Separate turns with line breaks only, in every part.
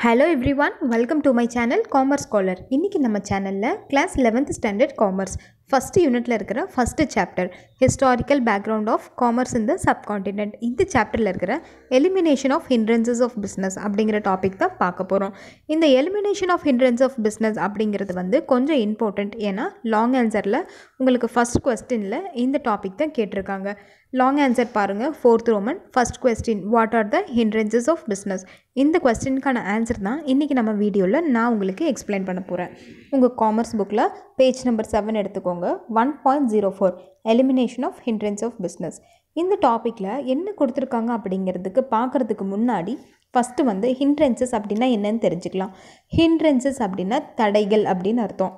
Hello everyone welcome to my channel commerce scholar இன்றைக்கி நம்ம சேனலில் class eleventh standard commerce first யூனிட்டில் இருக்கிற first chapter historical background of commerce in the subcontinent இந்த சாப்டரில் இருக்கிற elimination of hindrances of business அப்படிங்கிற டாபிக் தான் பார்க்க போகிறோம் இந்த elimination of hindrance of business அப்படிங்கிறது வந்து கொஞ்சம் இம்பார்ட்டண்ட் ஏன்னா லாங் ஆன்சரில் உங்களுக்கு ஃபஸ்ட் கொஸ்டினில் இந்த டாபிக் தான் கேட்டிருக்காங்க. லாங் ஆன்சர் பாருங்கள் fourth Roman first question what are the hindrances of business இந்த கொஸ்டினுக்கான ஆன்சர் தான் இன்றைக்கி நம்ம வீடியோவில் நான் உங்களுக்கு எக்ஸ்பிளைன் பண்ண போகிறேன் உங்கள் காமர்ஸ் புக்கில் பேஜ் நம்பர் செவன் எடுத்துக்கோங்க. One point zero four elimination of hindrance of business இந்த டாப்பிக்கில் என்ன கொடுத்துருக்காங்க அப்படிங்கிறதுக்கு பார்க்குறதுக்கு முன்னாடி ஃபஸ்ட்டு வந்து ஹிண்ட்ரன்சஸ் அப்படின்னா என்னன்னு தெரிஞ்சுக்கலாம். ஹிண்ட்ரன்சஸ் அப்படின்னா தடைகள் அப்படின்னு அர்த்தம்.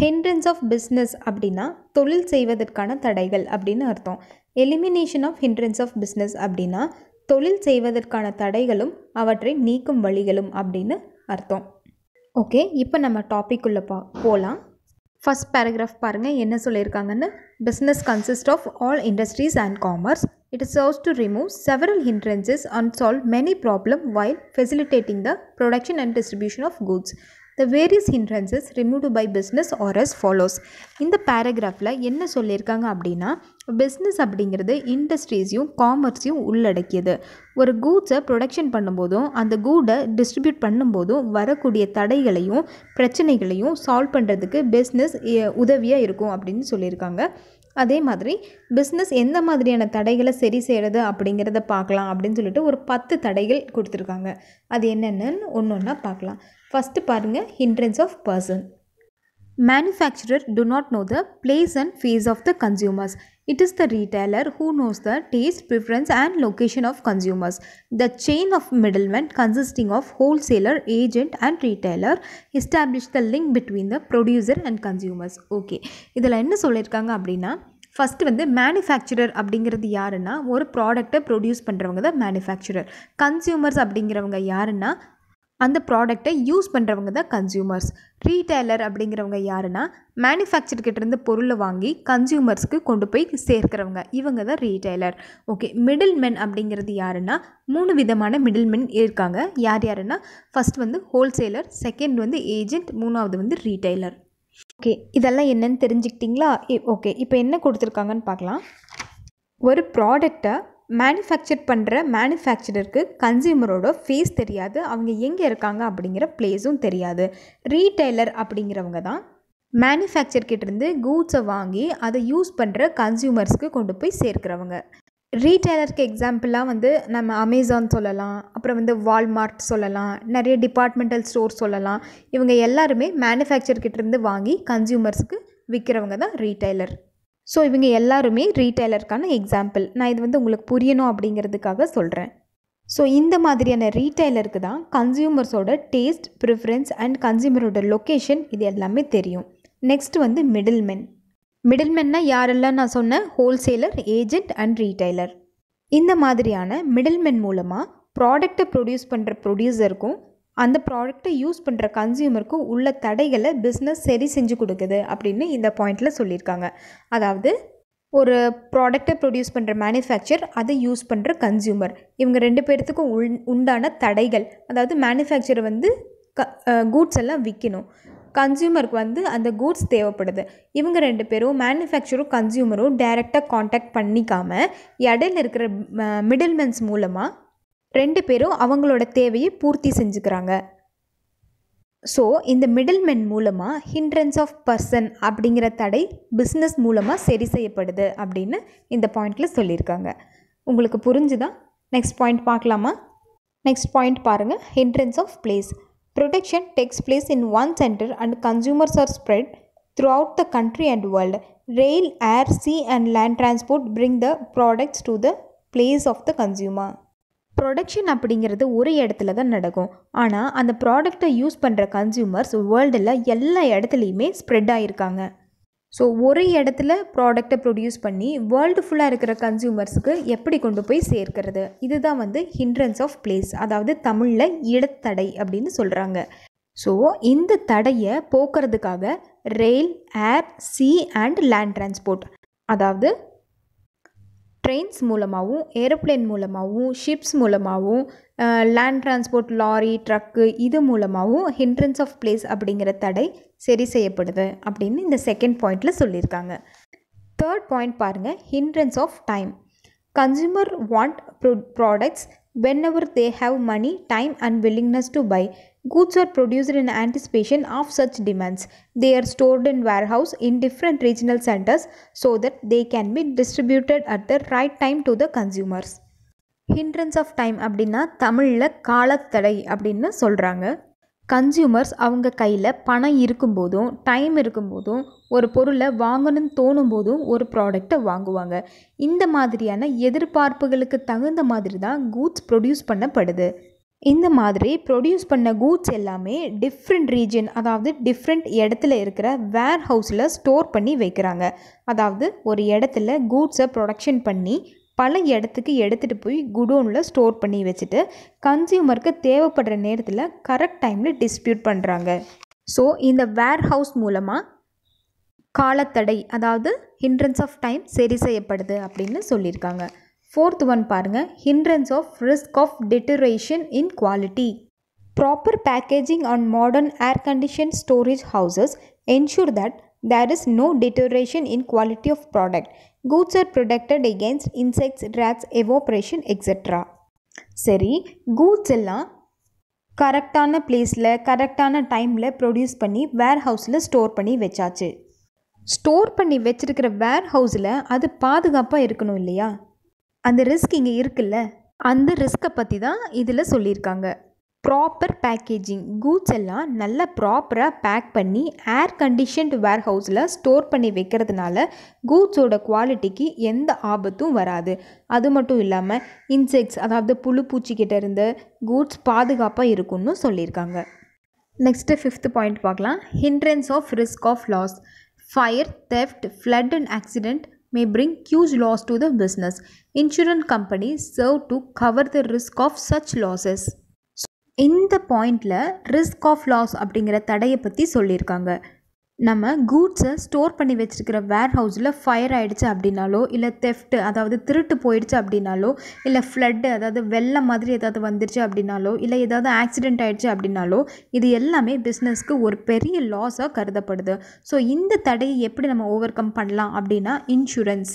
ஹிண்ட்ரன்ஸ் ஆஃப் பிஸ்னஸ் அப்படின்னா தொழில் செய்வதற்கான தடைகள் அப்படின்னு அர்த்தம். Elimination of hindrance of business அப்படின்னா தொழில் செய்வதற்கான தடைகளும் அவற்றை நீக்கும் வழிகளும் அப்படின்னு அர்த்தம். ஓகே இப்போ நம்ம டாபிக் உள்ள பா போகலாம் ஃபஸ்ட் பேராகிராஃப் பாருங்கள் என்ன சொல்லியிருக்காங்கன்னு. Business consist of all industries and commerce it serves to remove several hindrances and solve many problem while facilitating the production and distribution of goods the various hindrances removed by business are as follows இந்த பேராகிராஃபில் என்ன சொல்லியிருக்காங்க அப்படின்னா business அப்படிங்கிறது இண்டஸ்ட்ரீஸையும் காமர்ஸையும் உள்ளடக்கியது. ஒரு கூட்ஸை production பண்ணும்போதும் அந்த கூடை டிஸ்ட்ரிபியூட் பண்ணும்போதும் வரக்கூடிய தடைகளையும் பிரச்சனைகளையும் சால்வ் பண்ணுறதுக்கு பிஸ்னஸ் உதவியாக இருக்கும் அப்படின்னு சொல்லியிருக்காங்க. அதே மாதிரி பிஸ்னஸ் எந்த மாதிரியான தடைகளை சரி செய்கிறது அப்படிங்கிறத பார்க்கலாம் அப்படின்னு சொல்லிட்டு ஒரு பத்து தடைகள் கொடுத்துருக்காங்க. அது என்னென்னு ஒன்று ஒன்றா பார்க்கலாம். ஃபஸ்ட்டு பாருங்கள் hindrance of person Manufacturer do not know the place and face of the consumers. It is the retailer who knows the taste, preference and location of consumers. The chain of middlemen consisting of wholesaler, agent and retailer establish the link between the producer and consumers. Okay. இதில் என்ன சொல்லியிருக்காங்க அப்படின்னா first வந்து manufacturer அப்படிங்கிறது யாருன்னா ஒரு ப்ராடக்டை produce பண்ணுறவங்க தான் மேனுஃபேக்சரர் கன்சியூமர்ஸ் அப்படிங்கிறவங்க யாருன்னா அந்த ப்ராடக்டை யூஸ் பண்ணுறவங்க தான் கன்சியூமர்ஸ் ரீட்டைலர் அப்படிங்கிறவங்க யாருன்னா மேனுஃபேக்சர்கிட்டேருந்து பொருளை வாங்கி கன்சியூமர்ஸ்க்கு கொண்டு போய் சேர்க்குறவங்க. இவங்க தான் ரீட்டைலர் ஓகே மிடில் மென் அப்படிங்கிறது யாருன்னா மூணு விதமான மிடில் மென் இருக்காங்க. யார் யாருன்னா ஃபஸ்ட் வந்து ஹோல்சேலர் செகண்ட் வந்து ஏஜென்ட் மூணாவது வந்து ரீட்டைலர் ஓகே இதெல்லாம் என்னன்னு தெரிஞ்சுக்கிட்டிங்களா? ஓகே இப்போ என்ன கொடுத்துருக்காங்கன்னு பார்க்கலாம். ஒரு ப்ராடக்டை மேனுஃபேக்சர் பண்ணுற மேனுஃபேக்சரருக்கு கன்சியூமரோட ஃபேஸ் தெரியாது. அவங்க எங்கே இருக்காங்க அப்படிங்கிற பிளேஸும் தெரியாது. ரீட்டைலர் அப்படிங்கிறவங்க தான் மேனுஃபேக்சர்கிட்டேருந்து கூட்ஸை வாங்கி அதை யூஸ் பண்ணுற கன்சியூமர்ஸ்க்கு கொண்டு போய் சேர்க்குறவங்க. ரீட்டைலருக்கு எக்ஸாம்பிளாக வந்து நம்ம அமேசான் சொல்லலாம். அப்புறம் வந்து வால்மார்ட் சொல்லலாம். நிறைய டிபார்ட்மெண்டல் ஸ்டோர் சொல்லலாம். இவங்க எல்லாருமே மேனுஃபேக்சர்கிட்டேருந்து வாங்கி கன்சியூமர்ஸுக்கு விற்கிறவங்க தான் ரீட்டைலர் ஸோ இவங்க எல்லாருமே ரீட்டைலருக்கான எக்ஸாம்பிள் நான் இது வந்து உங்களுக்கு புரியணும் அப்படிங்கிறதுக்காக சொல்கிறேன் ஸோ இந்த மாதிரியான ரீட்டைலருக்கு தான் கன்சியூமர்ஸோட டேஸ்ட் ப்ரிஃபரன்ஸ் அண்ட் கன்சியூமரோட லொக்கேஷன் இது எல்லாமே தெரியும். நெக்ஸ்ட் வந்து மிடில்மென் மிடில்மென்னா யாரெல்லாம் நான் சொன்னேன் ஹோல்சேலர் ஏஜென்ட் அண்ட் ரீட்டைலர் இந்த மாதிரியான மிடில்மென் மூலமாக ப்ராடக்டை ப்ரொடியூஸ் பண்ணுற ப்ரொடியூசருக்கும் அந்த ப்ராடக்ட்டை யூஸ் பண்ணுற கன்சியூமருக்கு உள்ள தடைகளை பிஸ்னஸ் சரி செஞ்சு கொடுக்குது அப்படின்னு இந்த பாயிண்டில் சொல்லியிருக்காங்க. அதாவது ஒரு ப்ராடக்டை ப்ரொடியூஸ் பண்ணுற மேனுஃபேக்சர் அதை யூஸ் பண்ணுற கன்சியூமர் இவங்க ரெண்டு பேர்த்துக்கும் உள் உண்டான தடைகள் அதாவது மேனுஃபேக்சர் வந்து க கூட்ஸ் எல்லாம் விற்கணும் கன்சியூமருக்கு வந்து அந்த கூட்ஸ் தேவைப்படுது. இவங்க ரெண்டு பேரும் மேனுஃபேக்சரும் கன்சியூமரும் டைரெக்டாக காண்டாக்ட் பண்ணிக்காமல் இடையில இருக்கிற மிடில்மென்ஸ் மூலமாக ரெண்டு பேரும் அவங்களோட தேவையை பூர்த்தி செஞ்சுக்கிறாங்க. ஸோ இந்த மிடில்மென் மூலமாக ஹிண்ட்ரன்ஸ் ஆஃப் பர்சன் அப்படிங்கிற தடை பிஸ்னஸ் மூலமாக சரி செய்யப்படுது அப்படின்னு இந்த பாயிண்டில் சொல்லியிருக்காங்க. உங்களுக்கு புரிஞ்சுதான் நெக்ஸ்ட் பாயிண்ட் பார்க்கலாமா? நெக்ஸ்ட் பாயிண்ட் பாருங்கள் hindrance of place production takes place in one centre and consumers are spread throughout the country and world rail air sea and land transport bring the products to the place of the consumer production அப்படிங்கிறது ஒரு இடத்துல தான் நடக்கும். ஆனால் அந்த ப்ராடக்டை use பண்ணுற consumers வேர்ல்டில் எல்லா இடத்துலையுமே ஸ்ப்ரெட் ஆகிருக்காங்க ஸோ ஒரு இடத்துல ப்ராடக்டை ப்ரொடியூஸ் பண்ணி வேர்ல்டு ஃபுல்லாக இருக்கிற கன்சியூமர்ஸுக்கு எப்படி கொண்டு போய் சேர்க்கிறது? இதுதான் வந்து ஹிண்ட்ரன்ஸ் ஆஃப் பிளேஸ் அதாவது தமிழில் இடத்தடை அப்படின்னு சொல்கிறாங்க ஸோ இந்த தடையை போக்குறதுக்காக rail air sea and land transport அதாவது ட்ரெயின்ஸ் மூலமாகவும் ஏரோப்ளேன் மூலமாகவும் ஷிப்ஸ் மூலமாகவும் லேண்ட் டிரான்ஸ்போர்ட் லாரி ட்ரக்கு இது மூலமாகவும் ஹிண்ட்ரன்ஸ் ஆஃப் பிளேஸ் அப்படிங்கிற தடை சரி செய்யப்படுது அப்படின்னு இந்த செகண்ட் பாயிண்டில் சொல்லியிருக்காங்க. தேர்ட் பாயிண்ட் பாருங்கள் hindrance of time. Consumer want products whenever they have money time and willingness to buy. Goods are produced in anticipation of such demands. They are stored in warehouse in different regional centers so that they can be distributed at the right time to the consumers. Hindrance of time அப்படின்னா தமிழில் காலத்தடை அப்படின்னு சொல்கிறாங்க consumers அவங்க கையில் பணம் இருக்கும்போதும் time இருக்கும்போதும் ஒரு பொருளை வாங்கணும்னு தோணும் போதும் ஒரு ப்ராடக்டை வாங்குவாங்க இந்த மாதிரியான எதிர்பார்ப்புகளுக்கு தகுந்த மாதிரி தான் கூட்ஸ் ப்ரொடியூஸ் பண்ணப்படுது இந்த மாதிரி ப்ரொடியூஸ் பண்ண கூட்ஸ் எல்லாமே டிஃப்ரெண்ட் ரீஜன் அதாவது டிஃப்ரெண்ட் இடத்துல இருக்கிற வேர் ஹவுஸில் ஸ்டோர் பண்ணி வைக்கிறாங்க. அதாவது ஒரு இடத்துல கூட்ஸை ப்ரொடக்ஷன் பண்ணி பல இடத்துக்கு எடுத்துகிட்டு போய் குடோனில் ஸ்டோர் பண்ணி வச்சுட்டு கன்சியூமருக்கு தேவைப்படுற நேரத்தில் கரெக்ட் டைமில் டிஸ்பியூட் பண்ணுறாங்க ஸோ இந்த வேர் ஹவுஸ் மூலமாக காலத்தடை அதாவது ஹிண்ட்ரன்ஸ் ஆஃப் டைம் சரி செய்யப்படுது அப்படின்னு சொல்லியிருக்காங்க. ஃபோர்த் ஒன் பாருங்கள் hindrance of risk of deterioration in quality proper packaging and modern air condition storage houses ensure that there is no deterioration in quality of product. Goods are protected against insects, rats, evaporation, etc. சரி goods எல்லாம் கரெக்டான பிளேஸில் கரெக்டான டைமில் produce பண்ணி வேர் ஹவுஸில் store பண்ணி வச்சாச்சு ஸ்டோர் பண்ணி வச்சுருக்கிற வேர் ஹவுஸில் அது பாதுகாப்பாக இருக்கணும் இல்லையா அந்த ரிஸ்க் இங்கே இருக்குல்ல அந்த ரிஸ்க்கை பற்றி தான் இதில் சொல்லியிருக்காங்க. ப்ராப்பர் பேக்கேஜிங் கூட்ஸ் எல்லாம் நல்லா ப்ராப்பராக பேக் பண்ணி ஏர் கண்டிஷன்ட் வேர் ஹவுஸில் ஸ்டோர் பண்ணி வைக்கிறதுனால கூட்ஸோட குவாலிட்டிக்கு எந்த ஆபத்தும் வராது. அது மட்டும் இல்லாமல் இன்செக்ட்ஸ் அதாவது புழு பூச்சிக்கிட்ட இருந்து கூட்ஸ் பாதுகாப்பாக இருக்கும்னு சொல்லியிருக்காங்க. நெக்ஸ்ட்டு ஃபிஃப்த் பாயிண்ட் பார்க்கலாம். Hindrance of risk of loss fire theft flood and accident may bring huge loss to the business. Insurance companies serve to cover the risk of such losses. இந்த பாயிண்டில் risk of loss அப்படிங்கிற தடையை பற்றி சொல்லியிருக்காங்க நம்ம கூட்ஸை store பண்ணி வச்சுருக்கிற வேர் ஹவுஸில் ஃபயர் ஆகிடுச்சு அப்படின்னாலோ இல்லை தெஃப்ட்டு அதாவது திருட்டு போயிடுச்சு அப்படின்னாலோ இல்லை ஃப்ளட்டு அதாவது வெள்ளம் மாதிரி ஏதாவது வந்துருச்சு அப்படின்னாலோ இல்லை ஏதாவது ஆக்சிடெண்ட் ஆகிடுச்சு அப்படின்னாலோ இது எல்லாமே பிஸ்னஸ்க்கு ஒரு பெரிய லாஸாக கருதப்படுது. ஸோ இந்த தடையை எப்படி நம்ம ஓவர் கம் பண்ணலாம் அப்படின்னா இன்சூரன்ஸ்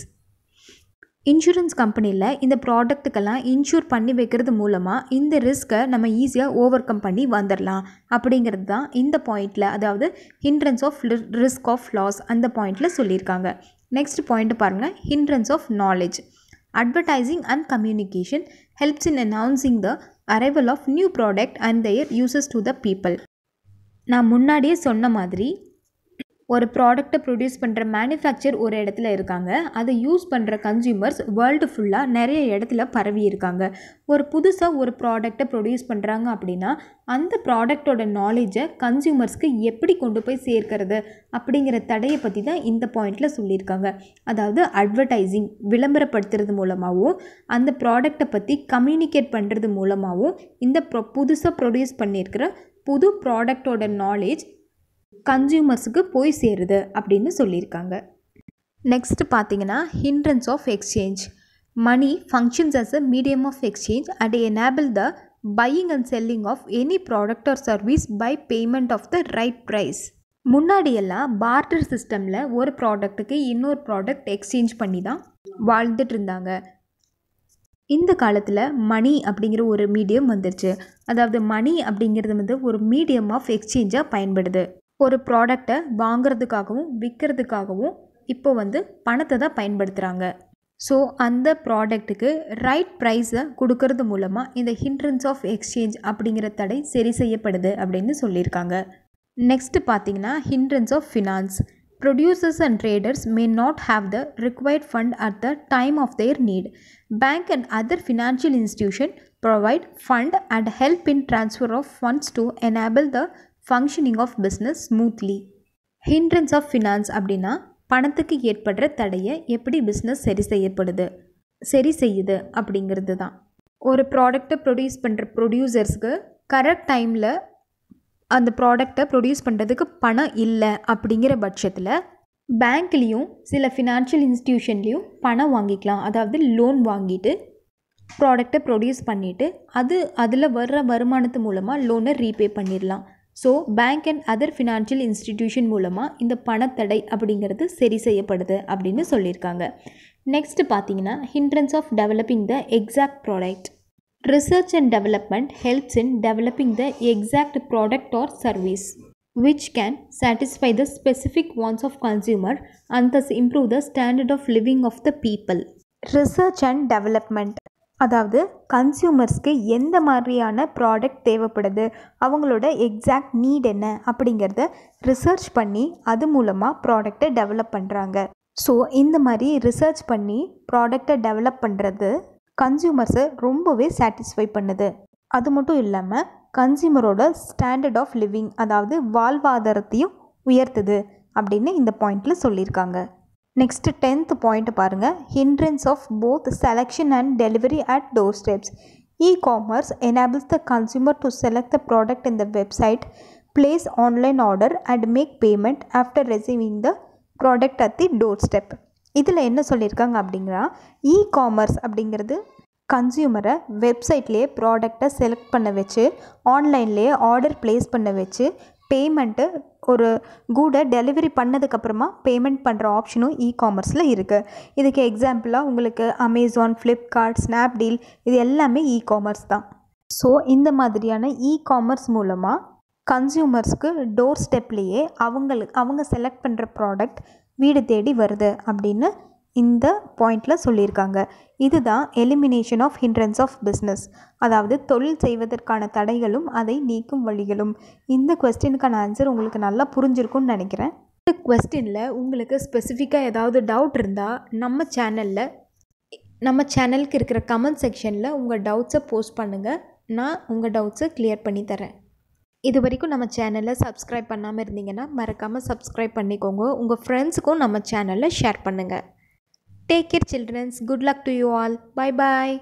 இன்சூரன்ஸ் கம்பெனியில் இந்த ப்ராடக்ட்டுக்கெல்லாம் இன்சூர் பண்ணி வைக்கிறது மூலமாக இந்த ரிஸ்க்கை நம்ம ஈஸியாக ஓவர் கம் பண்ணி வந்துடலாம் அப்படிங்கிறது தான் இந்த பாயிண்டில் அதாவது hindrance of risk of loss அந்த பாயிண்டில் சொல்லியிருக்காங்க. நெக்ஸ்ட் பாயிண்ட் பாருங்கள் hindrance of knowledge advertising and communication helps in announcing the arrival of new product and their uses to the people நான் முன்னாடியே சொன்ன மாதிரி ஒரு ப்ராடக்ட்டை ப்ரொடியூஸ் பண்ணுற மேனுஃபேக்சர் ஒரு இடத்துல இருக்காங்க. அதை யூஸ் பண்ணுற கன்சியூமர்ஸ் வேர்ல்டு ஃபுல்லாக நிறைய இடத்துல பரவி இருக்காங்க. ஒரு புதுசாக ஒரு ப்ராடக்ட்டை ப்ரொடியூஸ் பண்ணுறாங்க அப்படின்னா அந்த ப்ராடக்டோட நாலேஜை கன்சியூமர்ஸ்க்கு எப்படி கொண்டு போய் சேர்க்கறது அப்படிங்கிற தடையை பற்றி தான் இந்த பாயிண்டில் சொல்லியிருக்காங்க. அதாவது அட்வர்டைஸிங் விளம்பரப்படுத்துறது மூலமாகவும் அந்த ப்ராடக்டை பற்றி கம்யூனிகேட் பண்ணுறது மூலமாகவும் இந்த ப்ரொ புதுசாக ப்ரொடியூஸ் பண்ணியிருக்கிற புது ப்ராடக்டோட நாலேஜ் கன்சியூமர்ஸுக்கு போய் சேருது அப்படின்னு சொல்லியிருக்காங்க. நெக்ஸ்ட் பார்த்தீங்கன்னா hindrance of exchange money functions as a medium of exchange and enable the buying and selling of any product or service by payment of the right price முன்னாடியெல்லாம் பார்டர் சிஸ்டமில் ஒரு ப்ராடக்ட்டுக்கு இன்னொரு ப்ராடக்ட் எக்ஸ்சேஞ்ச் பண்ணி தான் வாழ்ந்துட்டு இருந்தாங்க. இந்த காலத்தில் மணி அப்படிங்கிற ஒரு மீடியம் வந்துருச்சு. அதாவது மணி அப்படிங்கிறது வந்து ஒரு மீடியம் ஆஃப் எக்ஸ்சேஞ்சாக பயன்படுது. ஒரு ப்ராடக்டை வாங்குறதுக்காகவும் விற்கிறதுக்காகவும் இப்போ வந்து பணத்தை தான் பயன்படுத்துகிறாங்க ஸோ அந்த ப்ராடக்ட்டுக்கு ரைட் ப்ரைஸை கொடுக்கறது மூலமாக இந்த ஹிண்ட்ரன்ஸ் ஆஃப் எக்ஸ்சேஞ்ச் அப்படிங்கிற தடை சரி செய்யப்படுது அப்படின்னு சொல்லியிருக்காங்க. நெக்ஸ்ட்டு பார்த்தீங்கன்னா hindrance of finance producers and traders may not have the required fund at the time of their need bank and other financial institution provide fund and help in transfer of funds to enable the functioning of business smoothly hindrance of finance அப்படின்னா பணத்துக்கு ஏற்படுற தடையை எப்படி business சரி செய்யப்படுது சரி செய்யுது அப்படிங்கிறது தான். ஒரு ப்ராடக்டை ப்ரொடியூஸ் பண்ணுற ப்ரொடியூசர்ஸ்க்கு கரெக்ட் டைமில் அந்த ப்ராடக்டை ப்ரொடியூஸ் பண்ணுறதுக்கு பணம் இல்லை அப்படிங்கிற பட்சத்தில் பேங்க்லேயும் சில ஃபினான்ஷியல் இன்ஸ்டியூஷன்லேயும் பணம் வாங்கிக்கலாம். அதாவது லோன் வாங்கிட்டு ப்ராடக்டை ப்ரொடியூஸ் பண்ணிவிட்டு அது அதில் வர்ற வருமானத்து மூலமாக லோனை ரீபே பண்ணிடலாம். So bank and other financial institution மூலமாக இந்த பணத்தடை அப்படிங்கிறது சரி செய்யப்படுது அப்படின்னு சொல்லியிருக்காங்க. நெக்ஸ்ட் பார்த்தீங்கன்னா hindrance of developing the exact product research and development helps in developing the exact product or service which can satisfy the specific wants of consumer and thus improve the standard of living of the people. Research and development அதாவது கன்சியூமர்ஸ்க்கு எந்த மாதிரியான product தேவைப்படுது? அவங்களோட exact NEET என்ன? அப்படிங்கிறத research பண்ணி அது மூலமாக ப்ராடக்டை டெவலப் பண்ணுறாங்க ஸோ இந்த மாதிரி ரிசர்ச் பண்ணி ப்ராடக்டை டெவலப் பண்ணுறது கன்சியூமர்ஸை ரொம்பவே சாட்டிஸ்ஃபை பண்ணுது. அது மட்டும் இல்லாமல் கன்சியூமரோட ஸ்டாண்டர்ட் ஆஃப் லிவிங் அதாவது வாழ்வாதாரத்தையும் உயர்த்துது அப்படின்னு இந்த பாயிண்டில் சொல்லியிருக்காங்க. நெக்ஸ்ட்டு டென்த் பாயிண்ட் பாருங்கள் hindrance of both selection and delivery at doorsteps e commerce enables the consumer to select the product in the website place online order and make payment after receiving the product at the doorstep இதில் என்ன சொல்லியிருக்காங்க அப்படிங்கிறா? E commerce அப்படிங்கிறது கன்சியூமரை வெப்சைட்லேயே ப்ராடக்டை select பண்ண வச்சு ஆன்லைன்லேயே order place பண்ண வச்சு பேமெண்ட்டு ஒரு கூடை டெலிவரி பண்ணதுக்கப்புறமா பேமெண்ட் பண்ணுற ஆப்ஷனும் இ காமர்ஸில் இருக்குது இதுக்கு எக்ஸாம்பிளாக உங்களுக்கு அமேசான் ஃப்ளிப்கார்ட் ஸ்னாப்டீல் இது எல்லாமே இ காமர்ஸ் தான். ஸோ இந்த மாதிரியான இ காமர்ஸ் மூலமாக கன்சியூமர்ஸ்க்கு டோர் ஸ்டெப்லேயே அவங்களுக்கு அவங்க செலக்ட் பண்ணுற ப்ராடக்ட் வீடு தேடி வருது அப்படின்னு இந்த பாயிண்டில் சொல்லியிருக்காங்க. இதுதான் elimination of hindrance of business அதாவது தொழில் செய்வதற்கான தடைகளும் அதை நீக்கும் வழிகளும். இந்த கொஸ்டினுக்கான ஆன்சர் உங்களுக்கு நல்லா புரிஞ்சிருக்கும்னு நினைக்கிறேன். இந்த கொஸ்டினில் உங்களுக்கு ஸ்பெசிஃபிக்காக ஏதாவது டவுட் இருந்தால் நம்ம சேனலில் நம்ம சேனலுக்கு இருக்கிற கமெண்ட் செக்ஷனில் உங்கள் டவுட்ஸை போஸ்ட் பண்ணுங்கள் நான் உங்கள் டவுட்ஸை கிளியர் பண்ணி தரேன். இது வரைக்கும் நம்ம சேனலை சப்ஸ்கிரைப் பண்ணாமல் இருந்தீங்கன்னா மறக்காமல் சப்ஸ்கிரைப் பண்ணிக்கோங்க. உங்கள் ஃப்ரெண்ட்ஸுக்கும் நம்ம சேனலில் ஷேர் பண்ணுங்கள் Take care, children. Good luck to you all. Bye bye.